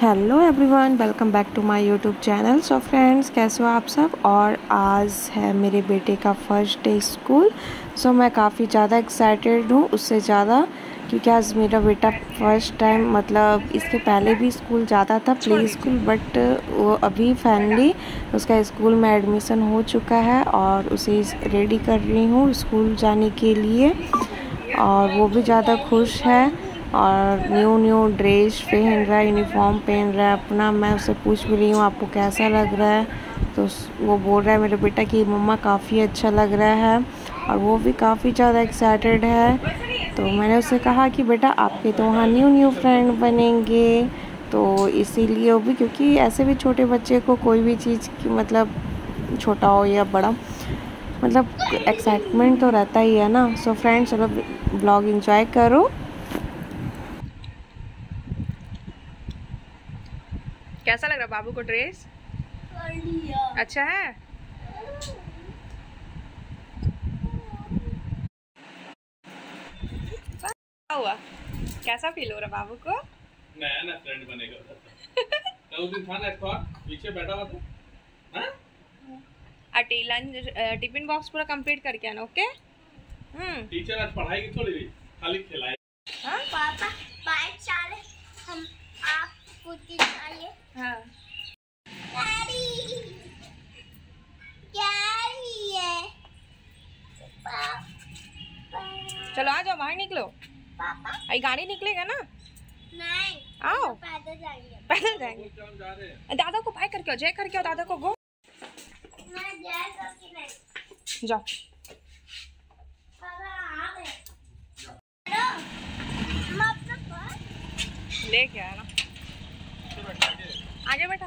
Hello everyone welcome back to my YouTube channel so friends कैसे हो आप सब? और आज है मेरे बेटे का फ़र्स्ट डे स्कूल सो मैं काफ़ी ज़्यादा एक्साइटेड हूँ उससे ज़्यादा क्योंकि आज मेरा बेटा फ़र्स्ट टाइम मतलब इसके पहले भी स्कूल जाता था प्ले स्कूल बट वो अभी फाइनली उसका स्कूल में एडमिशन हो चुका है और उसे रेडी कर रही हूँ स्कूल जाने के लिए। और वो भी ज़्यादा खुश है। और न्यू न्यू ड्रेस पहन रहा है, यूनिफॉर्म पहन रहा है, अपना मैं उससे पूछ भी रही हूँ, आपको कैसा लग रहा है? तो वो बोल रहा है, मेरे बेटा कि मम्मा काफ़ी अच्छा लग रहा है और वो भी काफ़ी ज़्यादा एक्साइटेड है। तो मैंने उससे कहा कि, बेटा, आपके तो वहाँ न्यू न्यू फ्रेंड बनेंगे। तो इसीलिए वो भी, क्योंकि ऐसे भी छोटे बच्चे को कोई भी चीज़ की मतलब छोटा हो या बड़ा मतलब एक्साइटमेंट तो रहता ही है ना। सो फ्रेंड्स चलो ब्लॉग इंजॉय करो। कैसा लग रहा बाबू को ड्रेस अच्छा है? हुआ? कैसा फील हो रहा बाबू को? नया ना फ्रेंड बनेगा। कल दिन था ना पीछे बैठा हुआ था। अटी लंच टिफ़िन बॉक्स पूरा कंप्लीट करके आना ओके हम्म। टीचर आज पढ़ाई की थोड़ी खाली खिलाए हाँ पापा बाइक चाले हम आप कुछ चाहिए हाँ चलो आ जाओ बाहर निकलो। अरे गाड़ी निकलेगा ना? नहीं आओ। पैदल जाएँगे। पैदल जाएँगे। दादा को बाय करके जय करके आओ दादा को गो। जाओ। ले आना। आगे बेटा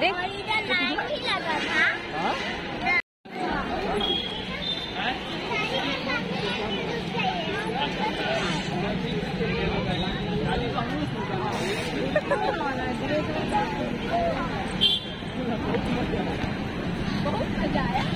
देख। बहुत मज़ा पार्क